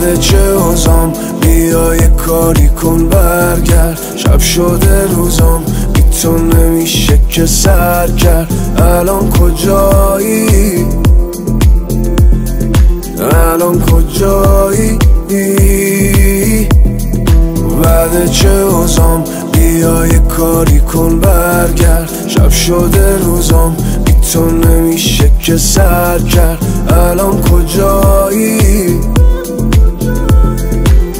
بعد چه ازام بیا یه کاری کن برگرد. شب شده روزام. بی تو نمیشه که سر کرد. الان کجایی؟ الان کجایی؟ بعد چه ازام بیا یه کاری کن برگرد. شب شده روزام. بی تو نمیشه که سر کرد. الان کجایی؟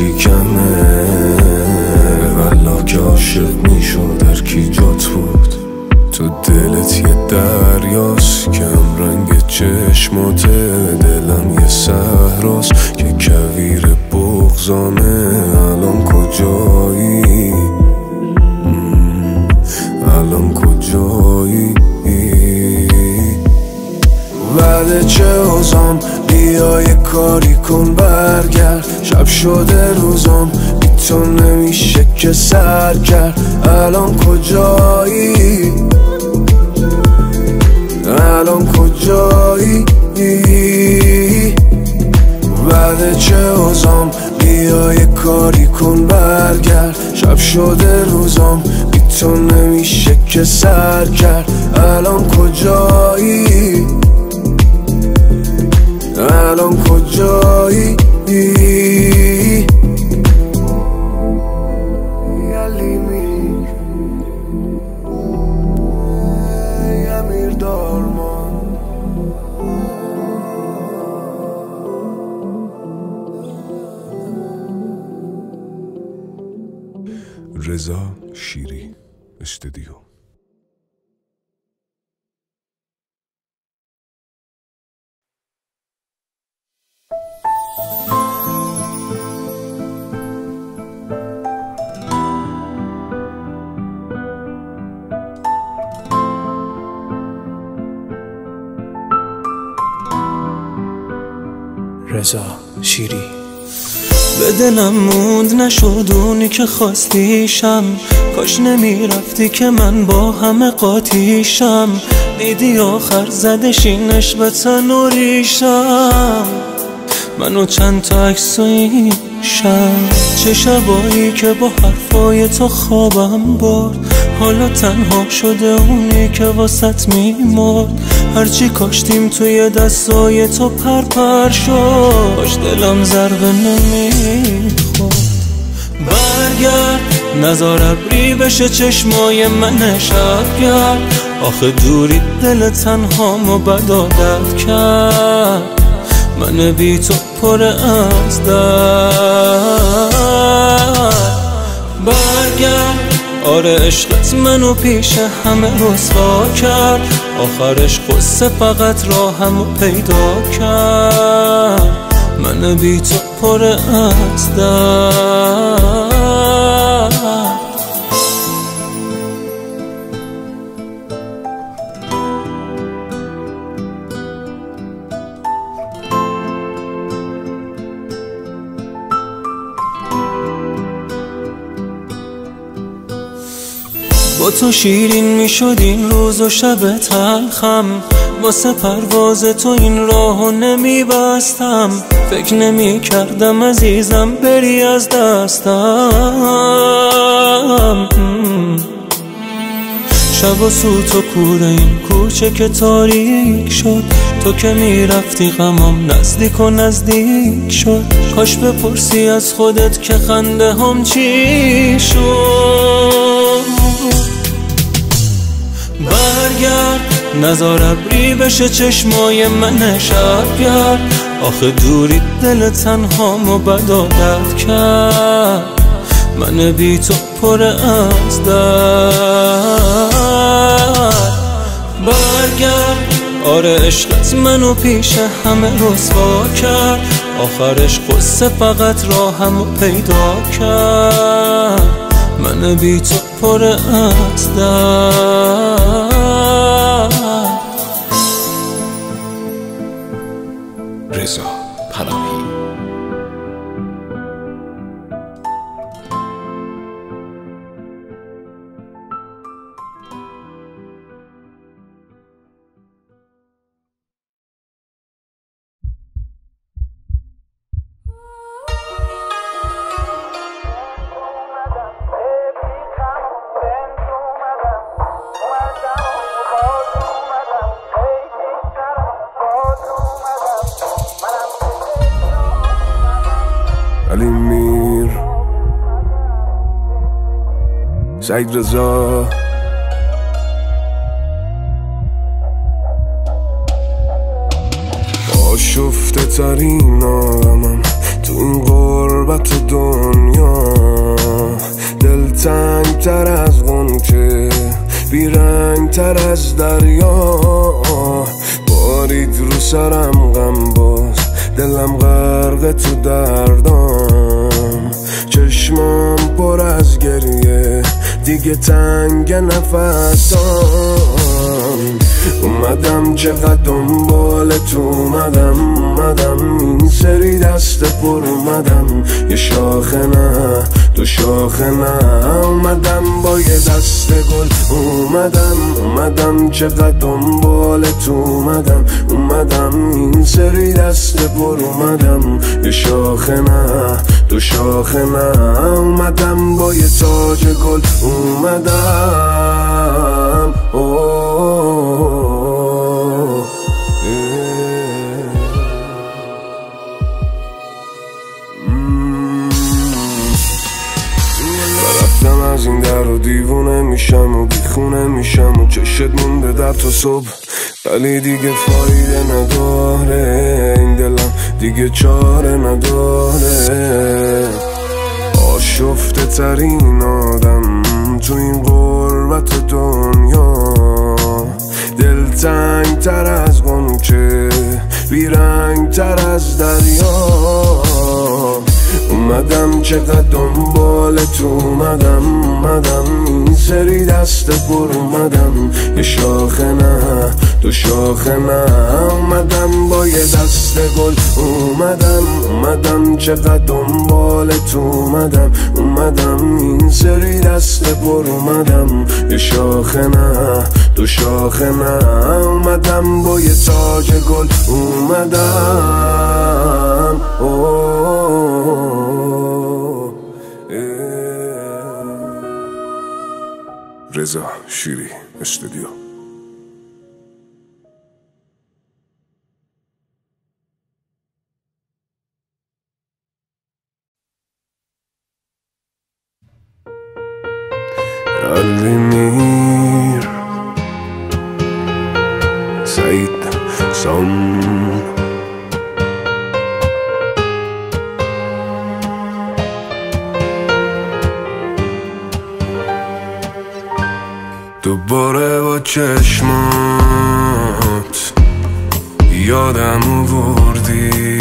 انگاه یه چی کمه والا که عاشق می‌شد هر کی جات بود. تو دلت یه دریاست کم رنگ چشمات دلم یه صحراست. که کویر بغزامه روزام بی تو نمیشه که سر کرد. الان کجایی؟ الان کجایی؟ دلم موند نشد اونی که خواستیشم. کاش نمی‌رفتی که من با همه قاطیشم. دیدی آخر زدشینش به تن و ریشم منو چند تا عکسایی چه شبایی که با حرفای تو خوابم برد. حالا تنها شده اونی که واسط میمرد. هرچی کاشتیم توی دستای تو پر پر شد. باش دلم ضربه نمی‌خورد. برگرد نزار ابری بشه چشمای من شبگرد آخه دوری دل تنهامو بد عادت کرد. من بی تو پر از درد. برگرد. آره عشقت منو پیش همه رسوا کرد. آخرش قصه فقط راهمو پیدا کرد. من بی تو پر از درد. تو شیرین می‌شد این روز و شب تلخم. واسه پرواز تو این راهو نمیبستم. فکر نمی کردم عزیزم بری از دستم. شب و سوت و کوره این کوچه که تاریک شد. تو که می‌رفتی غمم نزدیک و نزدیک شد. کاش بپرسی از خودت که خنده هم چی شد. نزار ابری بشه چشمای من گرد آخه دوری دل تنهامو بدادت کرد. من بی تو پر از درد. برگرد. آره عشقت منو پیش همه رسوا کرد. آخرش قصه فقط راهمو پیدا کرد. من بی تو پر از درد. 그래서 바람이 سعید رضا. آشفته ترین آدمم تو این غربت دنیا. دلتنگ تر از غنچه بیرنگ تر از دریا. بارید رو سرم غم باز دلم غرق تو دردام. چشمام پر از گریه دیگه تنگ نفسام اومدم چقدر دنبال تو اومدم اومدم این سری دست پر اومدم. یه شاخه نه دو شاخه نه. اومدم با یه دست گل اومدم اومدم چقدر دنبال تو اومدم. اومدم این سری دست پر اومدم. یه شاخه نه دو شاخه نه اومدم با یه تاج گل اومدم. رفتم از این در دیوونه میشم و بیخونه میشم و چشت مونده در تو صبح. ولی دیگه فایده نداره. این دلم دیگه چاره نداره. آشفته ترین آدم تو این غربت دنیا. دلتنگ تر از غنچه بیرنگ تر از دریا. اومدم چقدر دنبال تو اومدم اومدم. این سری دست پر اومدم. یه شاخه نه دو شاخه نه. اومدم با یه دست گل اومدم. اومدم چقدر دنبال تو اومدم. اومدم این سری دست پر اومدم. یه شاخه نه دو شاخه نه. اومدم با یه تاج گل اومدم. رضا شیری استودیو. دوباره با چشمات یادم وردی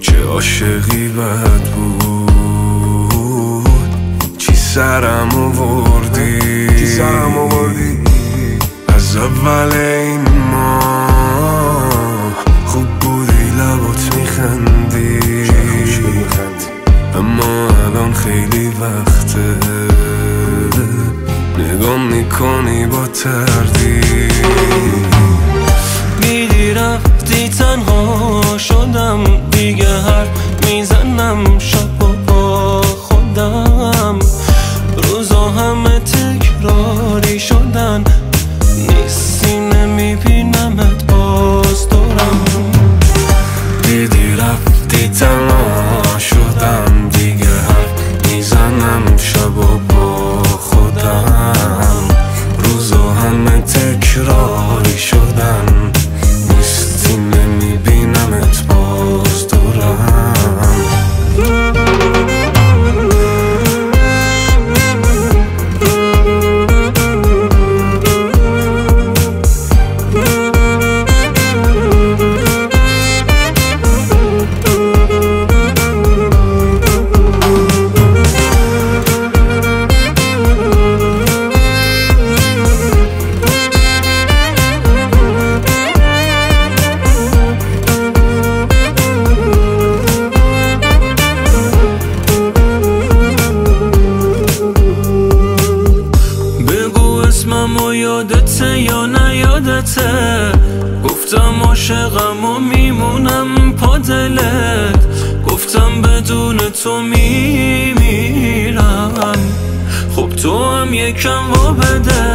چه عاشقی بد بود. چی سرم وردی چی سرم وردی از اول این ماه خوب بودی لبات میخندی. اما الان خیلی وقته. نگاه می‌کنی با تردید دیدی رفتی تنها شدم دیگه هر می‌زنم شب با خودم. روزا همه یادته یا نه یادته؟ گفتم عاشقم و میمونم پا دلت. گفتم بدون تو میمیرم. خب تو هم یکم و بده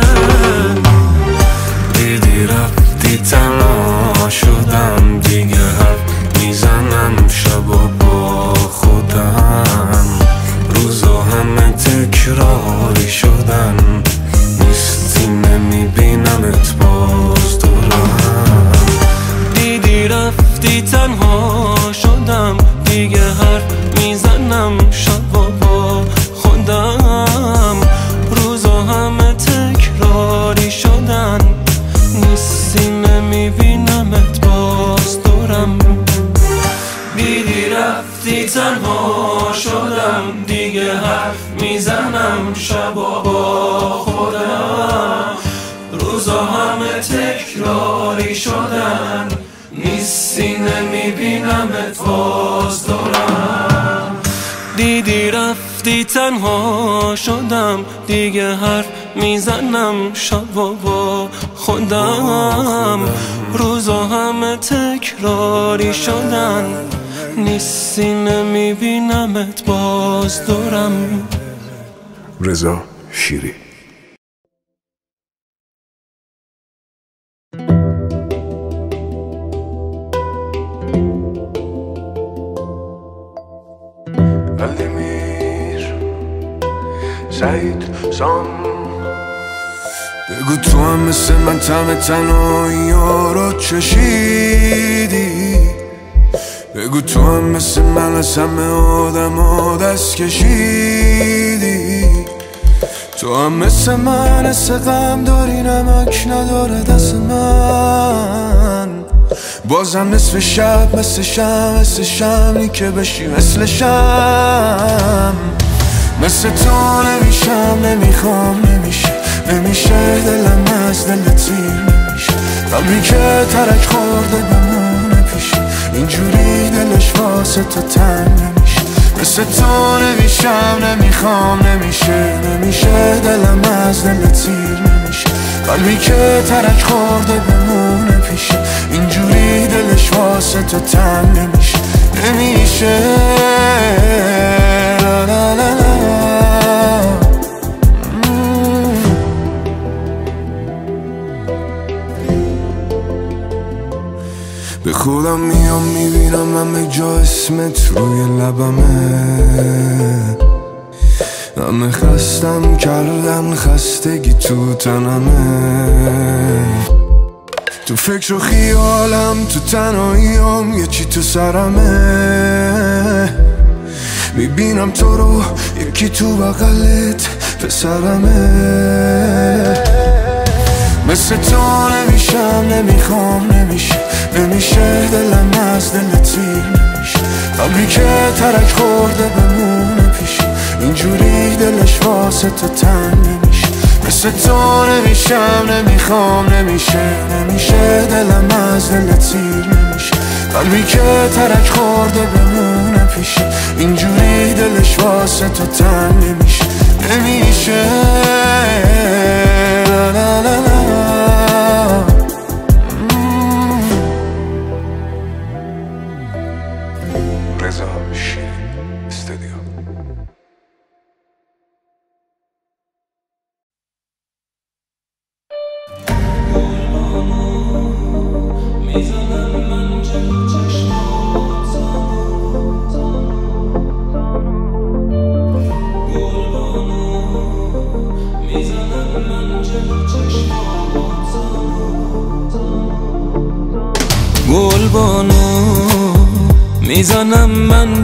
دیدی رفتی تنها شدم دیگه هم می‌زنم شبا با خودم. روزا همه تکراری شدن. نیستی نمیبینمت باز دورم دیدی رفتی تنها شدم. دیگه حرف می‌زنم شبا با خودم روزا همه تکراری شدن. نیستی نمیبینمت باز دورم دیدی رفتی تنها شدم. دیگه حرف می‌زنم شبا با تکراری شدن نیستی نمیبینمت باز دارم. دیدی رفتی تنها شدم دیگه حرف می‌زنم شبا با خودم. روزا همه تکراری شدن نیستی نمیبینمت باز دورم رضا شیری سعید سام. بگو تو هم مثل من تم تنهایی ها رو چشیدی. بگو تو هم مثل من از همه آدم ها دست کشیدی. تو هم مثل من حس غم داری نمک نداره دست من. بازم نصف شب مثل شم مثل شمنی که بشی مثل شم. مثل تو نمیشم نمی‌خوام نمیشه. نمیشه دلم از دل تیر نمیشه. قلبی که ترک خورده بمونه پیشه. اینجوری دلش واسه تو تنگ نمیشه. مثل تو نمیشم نمی‌خوام نمیشه. نمیشه دلم از دل تیر نمیشه. قلبی که ترک خورده بمونه پیشه. اینجوری دلش واسه تو تنگ نمیشه. نمیشه. به خودم میام می‌بینم همه جا اسمت روی لبمه. همه خستم کردن خستگی تو تنمه. تو فکر و خیالم تو تنهاییام یه چی تو سرمه. می‌بینم تو رو یکی تو بغلت پسرمه. مثل تو نمیشم نمی‌خوام نمیشه. نمیشه دلم از دل تیر نمیشه. قلبی که ترک خورده بمونه پیشه اینجوری دلش واسه تو تنگ نمیشه. مثل تو نمیشم نمی‌خوام نمیشه. نمیشه دلم از دل تیر نمیشه. قلبی که ترک خورده بمونه پیشه اینجوری دلش واسه تو تنگ نمیشه. نمیشه لا لا لا.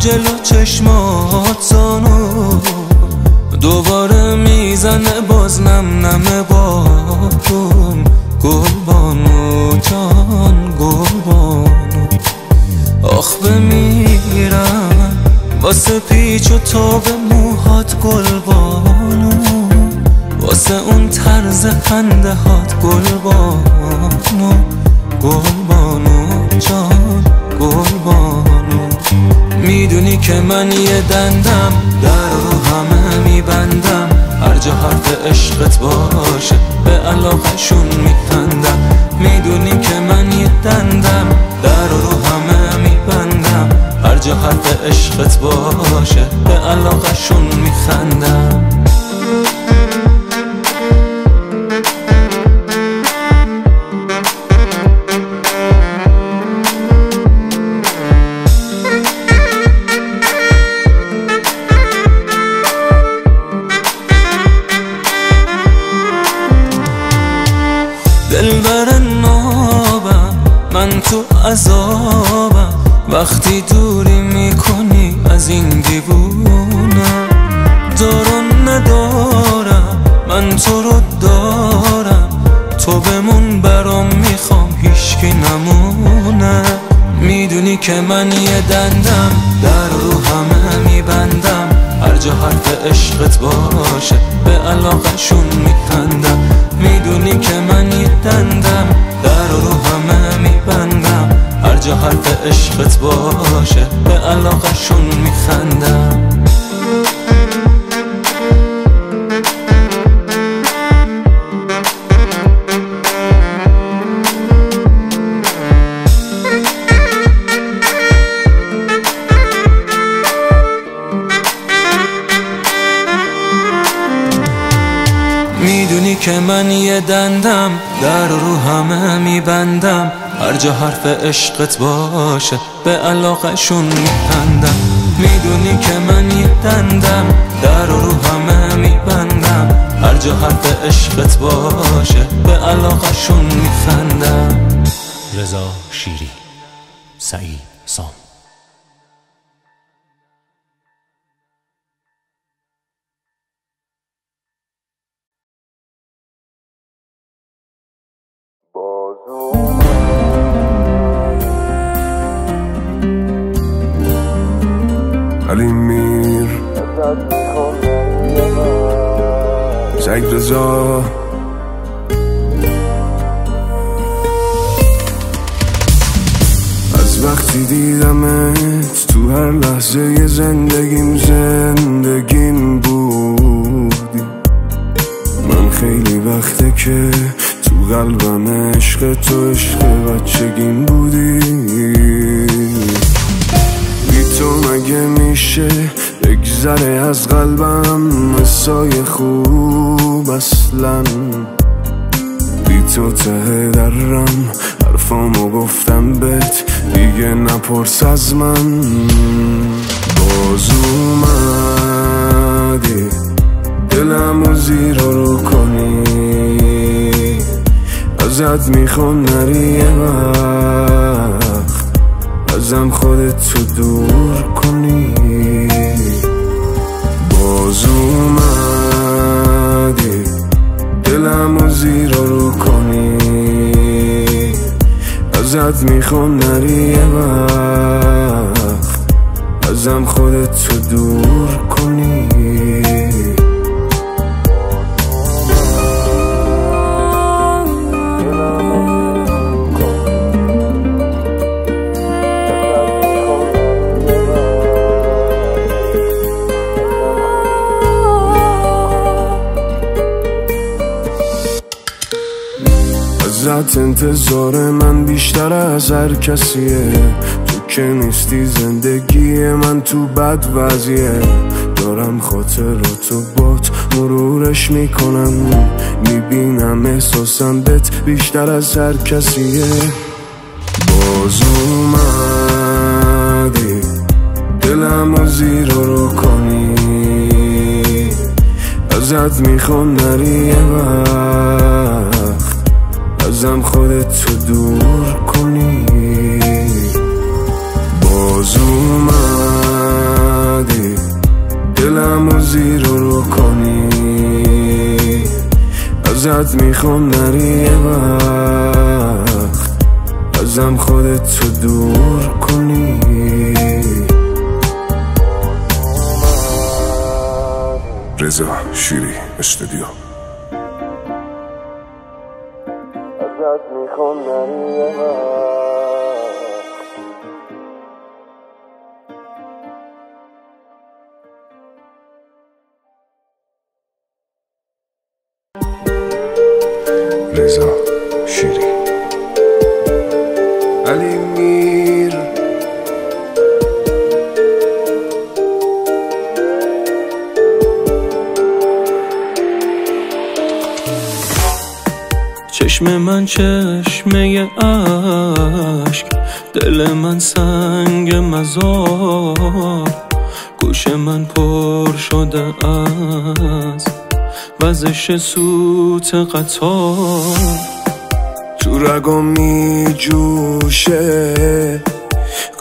جلو چشمات زانو. دوباره می‌زنه باز نم نم باتون گل بانو جان گل بانو آخ بمیرم واسه پیچ و تاب موهات گل بانو واسه اون طرز خنده هات گل من ندارم من حرف عشقت باشه. به علاقشون میخندم. می‌دونی که من یه دندم. در رو همه میبندم. هر جا حرف عشقت باشه به علاقشون میخندم. رضا شیری سعید سام. سعید رضا از وقتی دیدمت تو هر لحظه زندگیم زندگیم بودی من خیلی وقته که تو قلبم عشق تو عشق بچگیم بودی مگه میشه بگذره از قلبم مسای خوب اصلا؟ بی تو ته درم حرفامو گفتم بهت دیگه نپرس از من. باز اومدی دلمو زیر رو کنی. ازت می‌خوام نری وقت. ازم خودت تو دور کنی. باز اومدی دلمو زیر رو کنی. ازت می‌خوام نری یه وقت. ازم خودت تو دور کنی. ازت انتظار من بیشتر از هر کسیه. تو که نیستی زندگی من تو بد وضعیه دارم خاطراتو بات مرورش می‌کنم. می‌بینم احساسم بت بیشتر از هر کسیه. باز اومدی دلمو زیر رو کنی. ازت می‌خوام نری یه وقت. ازم خودت تو دور کنی. باز اومدی دلمو زیر رو کنی. ازت می‌خوام نری وقت. ازم تو دور کنی. رضا شیری استودیو. چشمه اشک دل من سنگ مزار گوش من پر شده از وزش سوت قطار. تو رگم می جوشه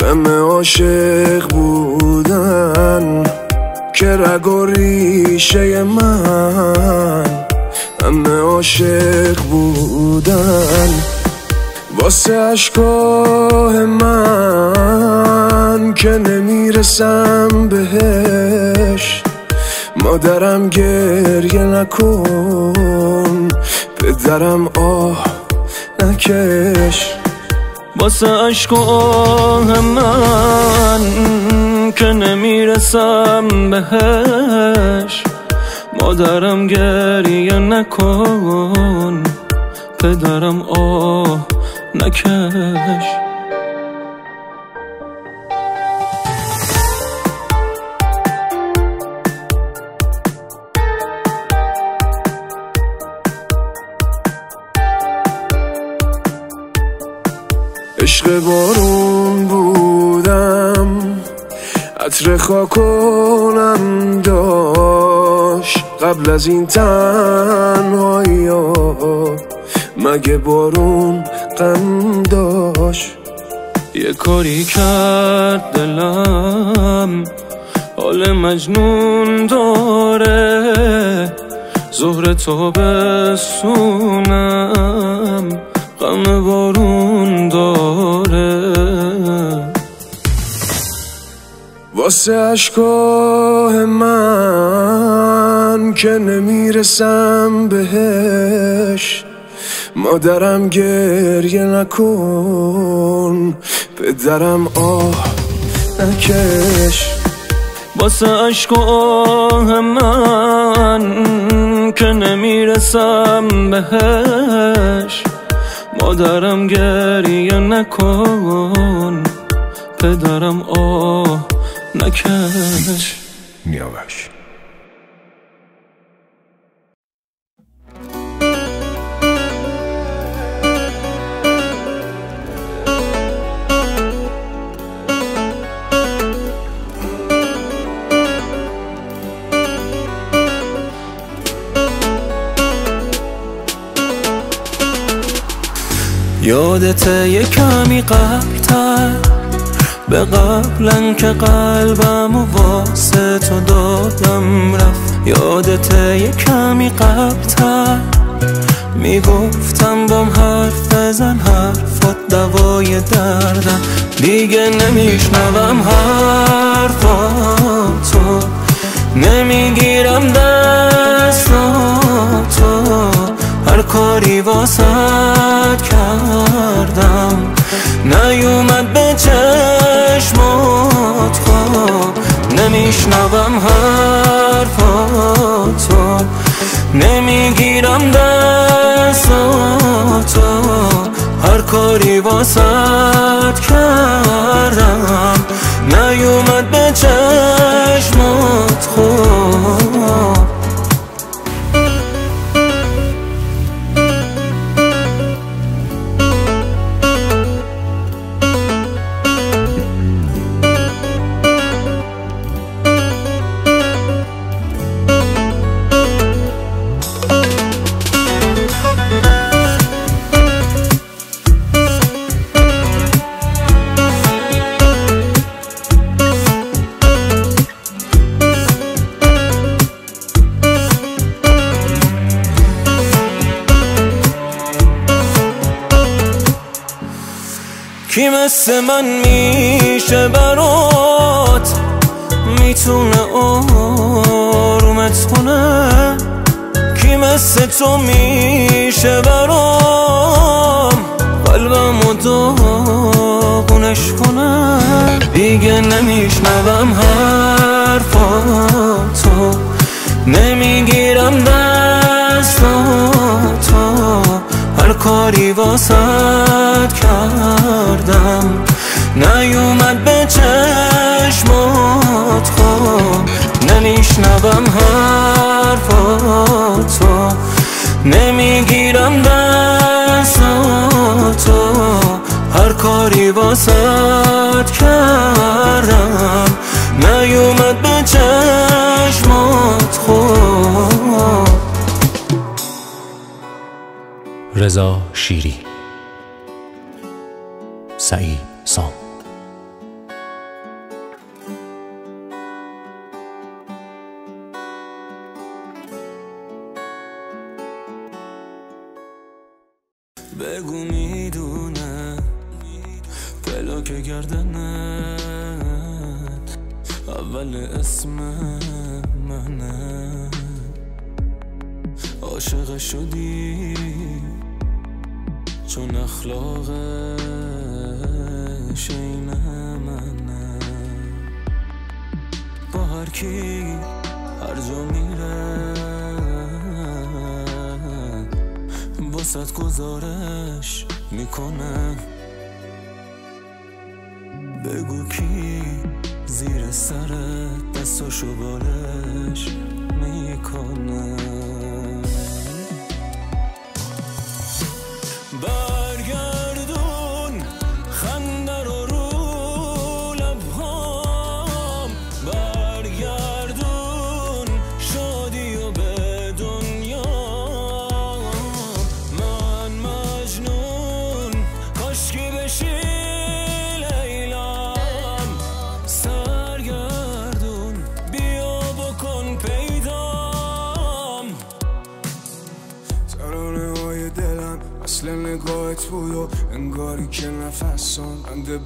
غم عاشق بودن که رگ و ریشه من. همه عاشق بودن. واسه اشکاه من که نمی‌رسم بهش. مادرم گریه نکن پدرم آه نکش. واسه عشق و آه من که نمی‌رسم بهش. مادرم گریه نکن. پدرم آه نکش. عشق بارون بودم عطر خاکونم داشت قبل از این تنهایی مگه بارون غم داشت؟ یه کاری کرد دلم. حال مجنون داره. ظهر تو بسونم. غم بارون داره. واسه اشکاه من که نمی‌رسم بهش مادرم گریه نکن پدرم آه نکش. واسه عشق و آه من که نمی‌رسم بهش مادرم گریه نکن پدرم آه نکش. نیاوش یادت یه کمی قبلتر به قبلن که قلبم و واسه تو دادم رفت. یادت یه کمی قبلتر می‌گفتم بام حرف بزن حرفات دوای دردم. دیگه نمیشنوم حرفاتو. نمی‌گیرم دستاتو. هر کاری واسد کردم. نیومد به چشمات خواب. نمیشنوم حرفاتو نمی‌گیرم دستاتو هر کاری واسد کردم. نیومد به چشمات خواب. مثل من میشه برات. می‌تونه آرومت کنه. کی مثل تو میشه برام؟ قلبم و داغونش کنه. دیگه نمیشنوم حرفاتو. نمی‌گیرم دستاتو. هر کاری واسد کردم. نیومد به چشمات خواب. نمیشنوم حرفاتو. نمی‌گیرم دستاتو. کاری واسد کردم. نیومد به چشمات خود رضا شیری سعید سام بگو می‌دونه پلاک گردنت اول اسم منه. عاشق شدی چون اخلاقش این منه با هر کی هر جا میره. واسد گزارش می‌کنه. بگو کی زیر سرت دستاشو بالش می‌کنه.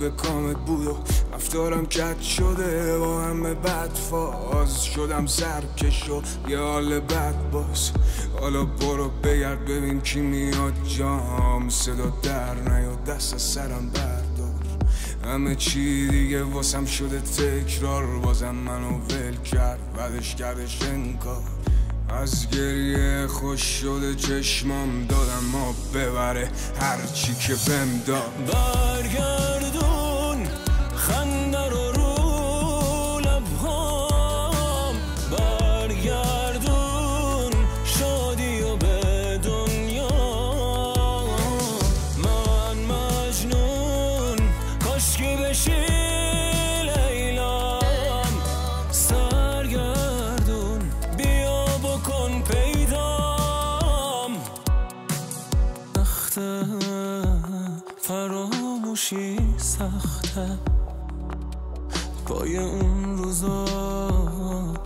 به کامت بود و رفتارم کت شده. با همه بد فاز شدم سرکش و یه حال بد باز. حالا برو بگرد ببین کی میاد جام. صدا در نیا دست سرم بردار. همه چی دیگه واسم شده تکرار. بازم منو ول کرد بعدش کردش انکار. از گریه خوش شده چشمام دادم ما ببره هرچی که بهم داد. خنده رو رو لبهام برگردون شادی به دنیا. من مجنون کاشکی بشی لیلام سرگردون بیا بکن پیدام. سخته فراموشی سخته. پای اون روزا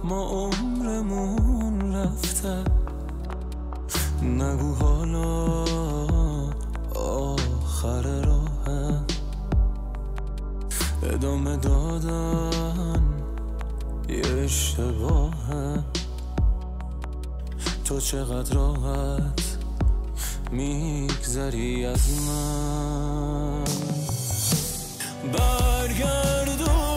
ما عمرمون رفته. نگو حالا آخر راه ادامه دادن یه اشتباهه. تو چقدر راحت میگذری از من؟ برگردون.